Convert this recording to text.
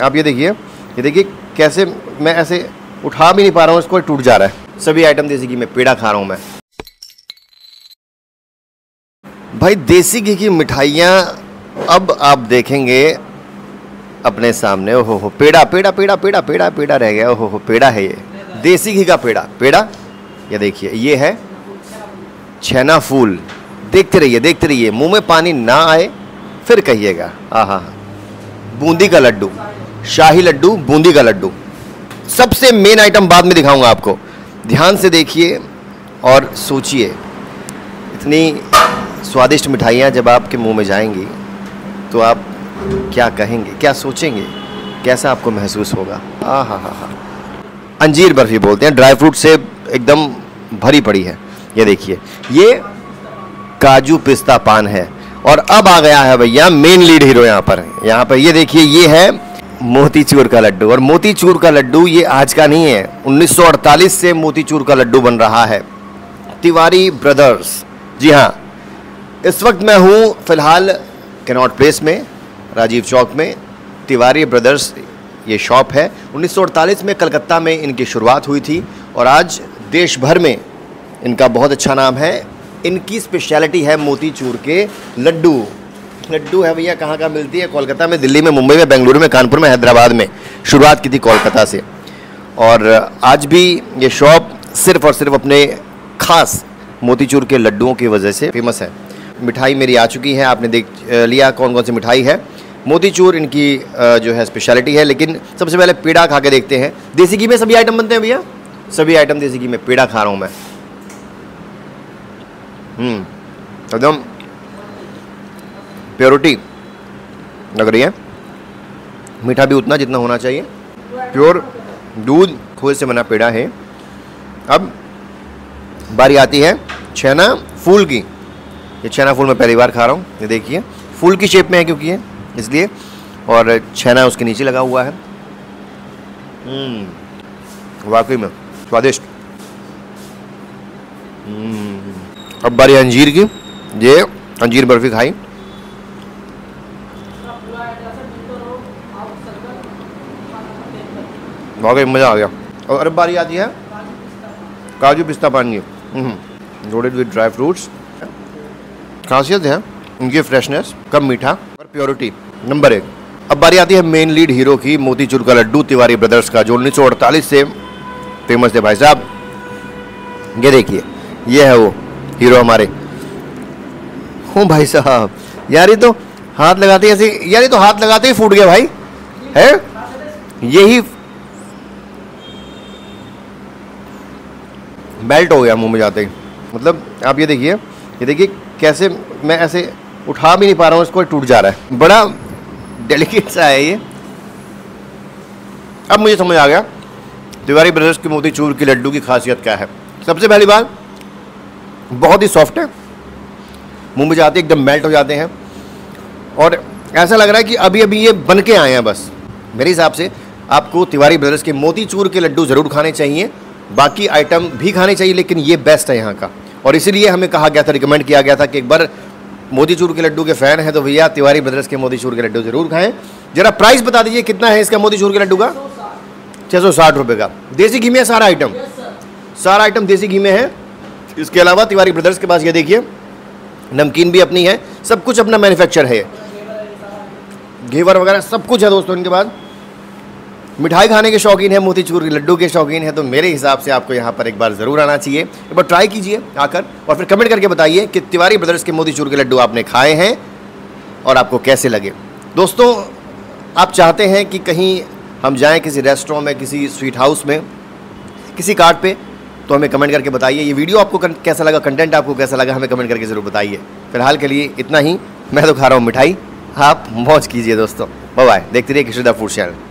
आप ये देखिए ये देखिए कैसे मैं ऐसे उठा भी नहीं पा रहा हूँ, इसको टूट जा रहा है। सभी आइटम देसी घी में, पेड़ा खा रहा हूँ मैं। भाई, देसी घी की मिठाइयाँ अब आप देखेंगे अपने सामने। ओहो हो, पेड़ा पेड़ा पेड़ा पेड़ा पेड़ा पेड़ा रह गया। ओहो हो, पेड़ा है ये। देसी घी का पेड़ा पेड़ा। ये देखिए, ये है छेना फूल। देखते रहिए देखते रहिए। मुँह में पानी ना आए, फिर कहिएगा हाँ हाँ बूंदी का लड्डू। शाही लड्डू, बूंदी का लड्डू। सबसे मेन आइटम बाद में दिखाऊँगा आपको। ध्यान से देखिए और सोचिए। इतनी स्वादिष्ट मिठाइयाँ जब आपके मुँह में जाएँगी तो आप क्या कहेंगे, क्या सोचेंगे, कैसा आपको महसूस होगा? हाँ हाँ हाँ हाँ। अंजीर बर्फ़ी बोलते हैं, ड्राई फ्रूट से एकदम भरी पड़ी है। ये देखिए, ये काजू पिस्ता पान है। और अब आ गया है भैया मेन लीड हीरो यहाँ पर। यहाँ पर ये देखिए, ये है मोतीचूर का लड्डू। और मोतीचूर का लड्डू ये आज का नहीं है। 1948 से मोतीचूर का लड्डू बन रहा है। तिवारी ब्रदर्स। जी हाँ इस वक्त मैं हूँ फ़िलहाल कैनॉट प्लेस में, राजीव चौक में। तिवारी ब्रदर्स ये शॉप है। 1948 में कलकत्ता में इनकी शुरुआत हुई थी और आज देश भर में इनका बहुत अच्छा नाम है। इनकी स्पेशलिटी है मोतीचूर के लड्डू। लड्डू है भैया कहाँ कहाँ मिलती है? कोलकाता में दिल्ली में मुंबई में बेंगलुरु में कानपुर में हैदराबाद में। शुरुआत की थी कोलकाता से। और आज भी ये शॉप सिर्फ़ और सिर्फ़ अपने खास मोतीचूर के लड्डुओं की वजह से फ़ेमस है। मिठाई मेरी आ चुकी है आपने देख लिया कौन कौन सी मिठाई है। मोतीचूर इनकी जो है स्पेशलिटी है लेकिन सबसे पहले पेड़ा खा के देखते हैं। देसी घी में सभी आइटम बनते हैं भैया? सभी आइटम देसी घी में पेड़ा खा रहा हूँ मैं। हम्म, एकदम प्योरिटी लग रही है? मीठा भी उतना जितना होना चाहिए। प्योर दूध खोए से बना पेड़ा है। अब बारी आती है छेना फूल की। ये छेना फूल मैं पहली बार खा रहा हूँ ये देखिए। फूल की शेप में है क्योंकि ये इसलिए। और छेना उसके नीचे लगा हुआ है। हम्म, वाकई में स्वादिष्ट। हम्म, अब बारी अंजीर की। ये अंजीर बर्फ़ी खाई। वाकई मज़ा आ गया। और अब बारी आती है। काजू पिस्ता पानी लोडेड विद ड्राई फ्रूट्स खासियत है इनकी फ्रेशनेस कम मीठा और प्योरिटी नंबर एक। अब बारी आती है मेन लीड हीरो की, मोतीचूर का लड्डू, तिवारी ब्रदर्स का, जो उन्नीस से फ़ेमस थे भाई साहब। ये देखिए, ये है वो हीरो हमारे। हूँ भाई साहब, यार ये तो हाथ लगाते ऐसे यार ये तो हाथ लगाते ही फूट गया भाई। है? यही मेल्ट हो गया मुँह में जाते ही। मतलब आप ये देखिए ये देखिए कैसे मैं ऐसे उठा भी नहीं पा रहा हूँ, इसको टूट जा रहा है। बड़ा डेलिकेट सा है ये। अब मुझे समझ आ गया, तिवारी ब्रदर्स की मोती चूर की लड्डू की खासियत क्या है। सबसे पहली बात, बहुत ही सॉफ्ट है। मुँह में जाते एकदम मेल्ट हो जाते हैं। और ऐसा लग रहा है कि अभी अभी ये बन के आए हैं बस। मेरे हिसाब से आपको तिवारी ब्रदर्स के मोती चूर के लड्डू ज़रूर खाने चाहिए। बाकी आइटम भी खाने चाहिए, लेकिन ये बेस्ट है यहाँ का। और इसीलिए हमें कहा गया था रिकमेंड किया गया था कि एक बार मोदी चूर के लड्डू के फ़ैन हैं तो भैया तिवारी ब्रदर्स के मोदी चूर के लड्डू ज़रूर खाएँ। जरा प्राइस बता दीजिए, कितना है इसका मोदी चूर के लड्डू का? छः सौ साठ रुपये का। देसी घी में सारा आइटम सारा आइटम देसी घी में है। इसके अलावा तिवारी ब्रदर्स के पास ये देखिए, नमकीन भी अपनी है, सब कुछ अपना मैन्युफैक्चर है। घेवर वगैरह सब कुछ है दोस्तों इनके पास। मिठाई खाने के शौकीन है, मोतीचूर के लड्डू के शौकीन है तो मेरे हिसाब से आपको यहाँ पर एक बार ज़रूर आना चाहिए। एक बार ट्राई कीजिए आकर और फिर कमेंट करके बताइए कि तिवारी ब्रदर्स के मोतीचूर के लड्डू आपने खाए हैं और आपको कैसे लगे। दोस्तों, आप चाहते हैं कि कहीं हम जाएँ किसी रेस्टोरेंट में, किसी स्वीट हाउस में, किसी कार्ड पर तो हमें कमेंट करके बताइए। ये वीडियो आपको कैसा लगा? कंटेंट आपको कैसा लगा? हमें कमेंट करके ज़रूर बताइए। फ़िलहाल के लिए इतना ही, मैं तो खा रहा हूँ मिठाई। आप मौज कीजिए दोस्तों। बाय देखते रहिए किशोरदा फ़ूड चैनल